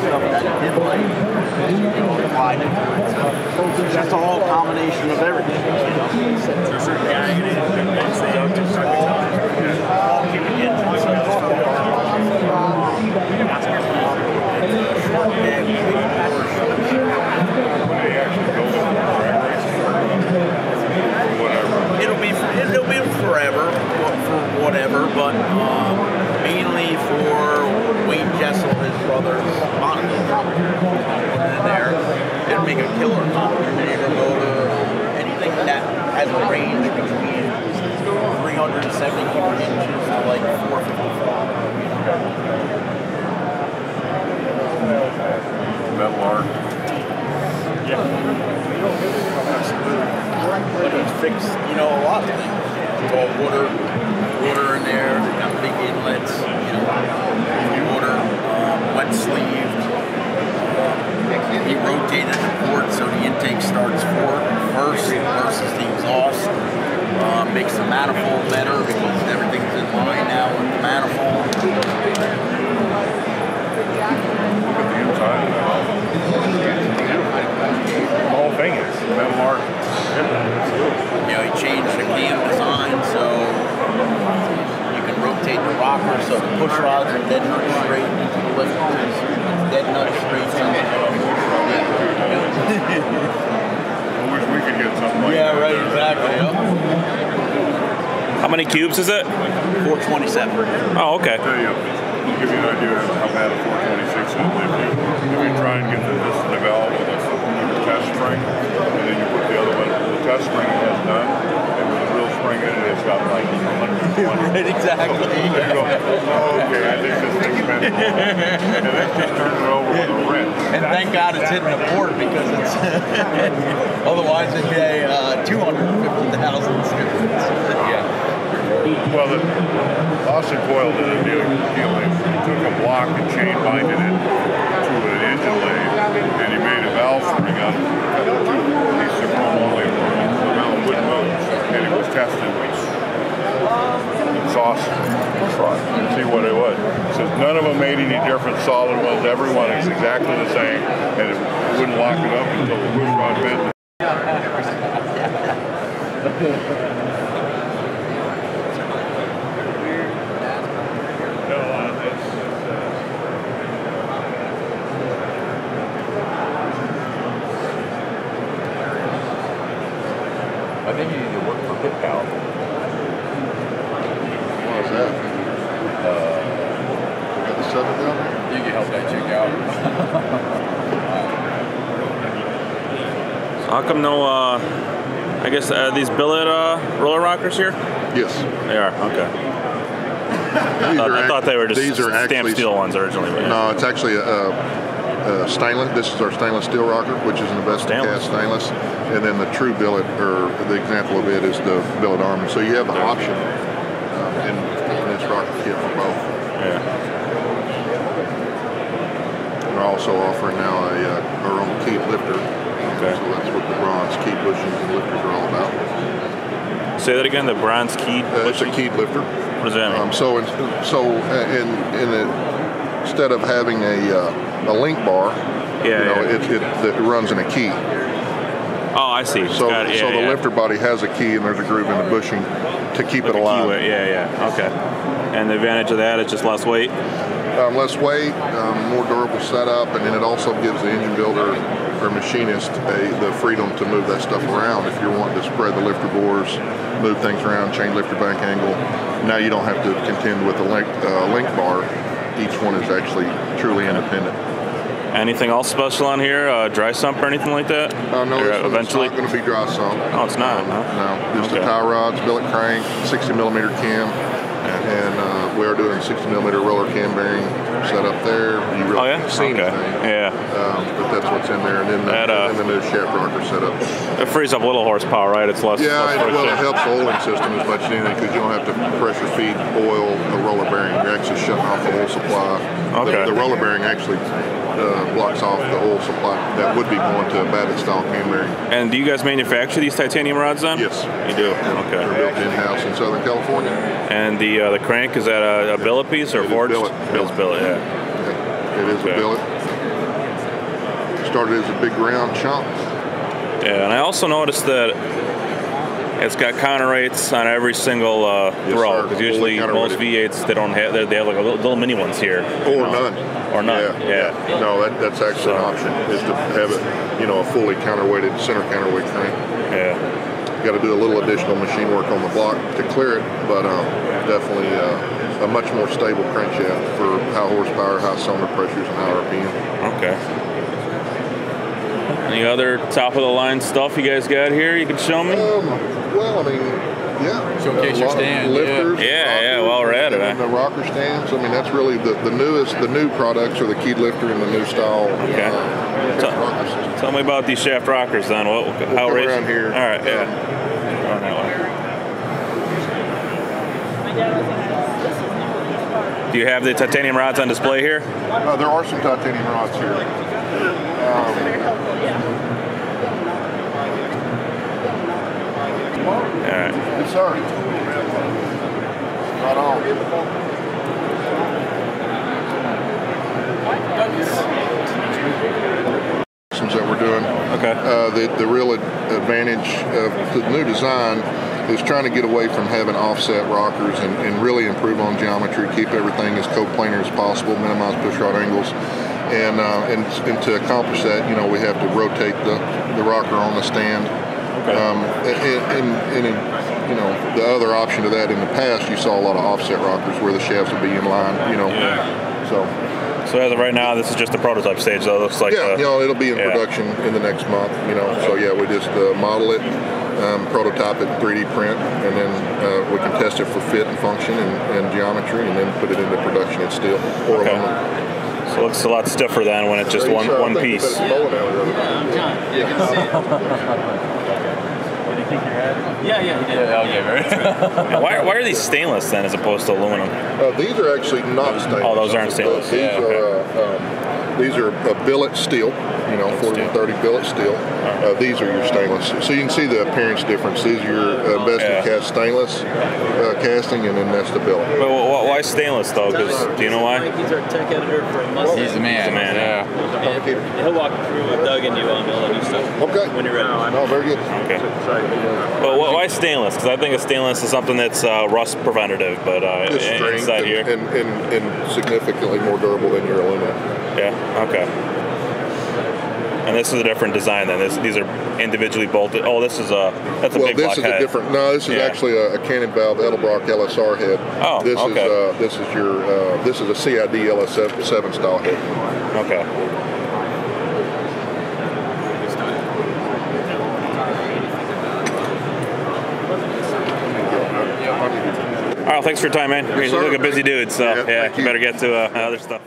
stuff that like, you know. So just a whole combination of everything. You know? So a certain guy in it, and say, oh, just suck it up. all keep it in. So, Whatever. it'll be it'll be forever for whatever, but um, mainly for Wayne Jesel, his brother's monocle in there. It'll make a killer alternator motor, anything that has a range between 370 cubic inches to like 454. Metal art. But he's fixed, you know, a lot of things. It's all water in there. They've got big inlets, you know, water, um, wet sleeved. Um, he rotated the port so the intake starts forward first versus the exhaust. Uh, makes the manifold better because everything's in line now with the manifold. Look at the inside of that. The whole thing is metal art. You know, he changed the cam design so you can rotate so the push rods are dead nut straight into the lifters, dead nut straight. I wish we could get something like Yeah, that. right, there. exactly. Yep. How many cubes is it? 427. Oh, okay. tell you, give you an idea of how bad a 426 is. If you, if you try and get the, this the valve with a, test spring, and then you put the other one, the test spring has none, and with a real spring in it, it's got like 120. Right, exactly. Go, oh, okay, I think this thing's meant for. And then just turn it over with a wrench. And thank God it's hitting the port because it's otherwise it'd be a uh, 250,000 difference. yeah. Well, the Austin Coil did a deal, deal. They took a block and chain binded it to an engine lathe, and he made a valve spring out of two pieces of only. The valve wouldn't move, and it was tested with exhaust rod to see what it was. It says none difference. Solid ones, Everyone is exactly the same, and it wouldn't lock it up until the push rod bent. I think you need to work for PitPal. What was that? Uh, got the seven down there? You can help that chick out. So how come no? Uh, I guess uh, these billet uh, roller rockers here. Yes. They are okay. I, are I thought they were just these are stamped actually steel ones originally. Yeah. No, it's actually a, a, a stainless. This is our stainless steel rocker, which is an Avesta Stainless. cast stainless, and then the true billet, or the example of it is the billet arm. So you have the option um, in, in this rocker kit for both. yeah. We're also offering now a uh, our own key lifter. Okay. So that's what the bronze key bushings and lifters are all about. Say that again. The bronze key. Uh, it's a keyed lifter. What does that mean? Um, so, in, so uh, in in instead of having a uh, a link bar, Yeah, you know, yeah. it, it, it runs in a key. oh, I see. So, yeah, so the yeah. lifter body has a key, and there's a groove in the bushing to keep Like it alive. keyway. Yeah, yeah. Okay. And the advantage of that is just less weight. Um, less weight, um, more durable setup, and then it also gives the engine builder or machinist a, the freedom to move that stuff around. If you're wanting to spread the lifter bores, move things around, change lifter bank angle, now you don't have to contend with a link, uh, link bar. Each one is actually truly independent. Anything else special on here? Uh, dry sump or anything like that? Uh, no, Or eventually. not going to be dry sump. Oh, it's not. No, huh? no, just Okay. the tie rods, billet crank, 60 millimeter cam, we are doing 60 millimeter roller cam bearing set up there. You really Oh yeah. can't see Okay. anything, Yeah. um, but that's what's in there. And then the, That, uh, and then the new shaft rocker setup. It frees up a little horsepower, right? It's less. Yeah, less it, well, it helps the oiling system as much as anything because you don't have to pressure feed oil the roller bearing. You're actually shutting off the oil supply. Okay. The, the roller bearing actually uh, blocks off the oil supply that would be going to a Babbitt style cam bearing. And do you guys manufacture these titanium rods then? Yes. You do. Okay, They're built in house in Southern California. And the uh, the crank is that a, a billet piece or It forged? billet. Billet. Yeah. It is Okay. a billet. started as a big round chunk. Yeah, and I also noticed that it's got counterweights on every single uh, Yes, throw. Because usually most. V8s they don't have they they have like a little, little mini ones here. Or none. Or none, yeah. No, that, that's actually an option, is to have it, you know, a fully counterweighted, center counterweight crank. Yeah. Got to do a little additional machine work on the block to clear it, but um, definitely uh, a much more stable crankshaft for high horsepower, high cylinder pressures, and high RPM. Okay. Any other top of the line stuff you guys got here you can show me? Um, well, I mean, yeah. Showcase a your lot stand, yeah. Lifters, Yeah, yeah, while we're at it, and huh? the rocker stands. I mean, that's really the, the newest, the new products are the keyed lifter and the new style Okay. uh, So- rocker system. Tell me about these shaft rockers then. What, how come around here. All right, yeah. Um, that way. Do you have the titanium rods on display here? Uh, there are some titanium rods here. Um, All right. yes, sir. Right on. That we're doing. Okay. Uh, the, the real ad- advantage of the new design is trying to get away from having offset rockers and, and really improve on geometry, keep everything as coplanar as possible, minimize pushrod angles. And, uh, and, and to accomplish that, you know, we have to rotate the, the rocker on the stand. Okay. Um, and, and, and, and, you know, the other option to that in the past, you saw a lot of offset rockers where the shafts would be in line, you know. So, So as of right now, this is just the prototype stage. Though it looks like yeah, the, you know, it'll be in yeah. production in the next month, you know. So, yeah, we just uh, model it, um, prototype it, 3D print, and then uh, we can test it for fit and function and, and geometry, and then put it into production in steel or Okay. aluminum. so it looks a lot stiffer than when it's just So, one uh, one piece. better slow it down a little. Yeah, yeah, he did. Oh, yeah, very. why, why are these stainless then as opposed to aluminum? Uh, these are actually not stainless. Oh, those aren't stainless. These Yeah, are uh, um, these are uh, billet steel. You know, 4130 billet steel. Uh, these are your stainless. So you can see the appearance difference. These are your uh, best Yeah. cast stainless uh, casting, and then that's the billet. But wh- why stainless though? Because do you know why? He's our tech editor for Mustang. He's the man. He's the man, Yeah. And he'll walk through with Doug and you on all the new stuff. Okay. When you're ready. No, very good. Okay. Well, why stainless? Because I think a stainless is something that's uh, rust preventative, but uh, Just strength inside and, here, and, and, and significantly more durable than your aluminum. yeah, okay. And this is a different design then. This, these are individually bolted. Oh, this is a that's a Well, big this block is head. a different. No, this is Yeah. actually a, a canted valve Edelbrock LSR head. Oh, this okay. is uh, this is your uh, this is a CID LS7 style head. Okay. Thanks for your time, man. you sir. look a busy dude, so Yeah, yeah, you you. better get to uh, other stuff.